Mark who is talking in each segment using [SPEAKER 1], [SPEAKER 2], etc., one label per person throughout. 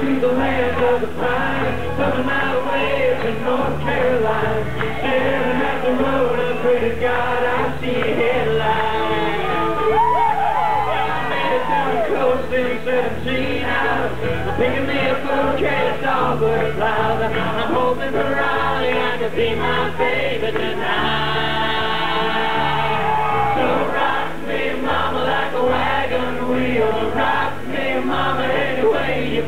[SPEAKER 1] to the land of the pine, coming out of waves in North Carolina. Staring at the road, I pray to God I see a headline. Headed down the coast in 17 hours, picking me up for Kennesaw, but I'm hoping for Raleigh I could see my baby tonight.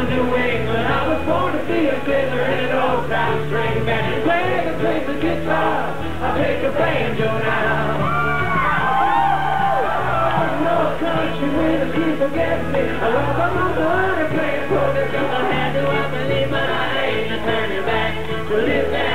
[SPEAKER 1] cold New England. I was born to be a fiddler in an old time string band. Play the play the guitar, I pick a banjo now. No country with a people get me. I love my mother and playing for the I had to I believe, but I ain't turning back to live that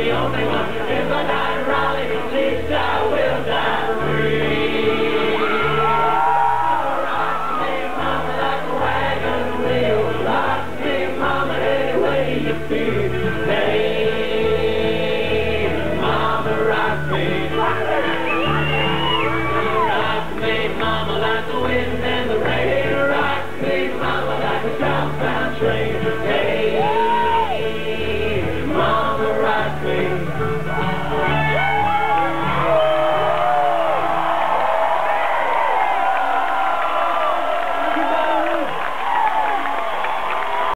[SPEAKER 1] the only one who lives and I'm Raleigh, please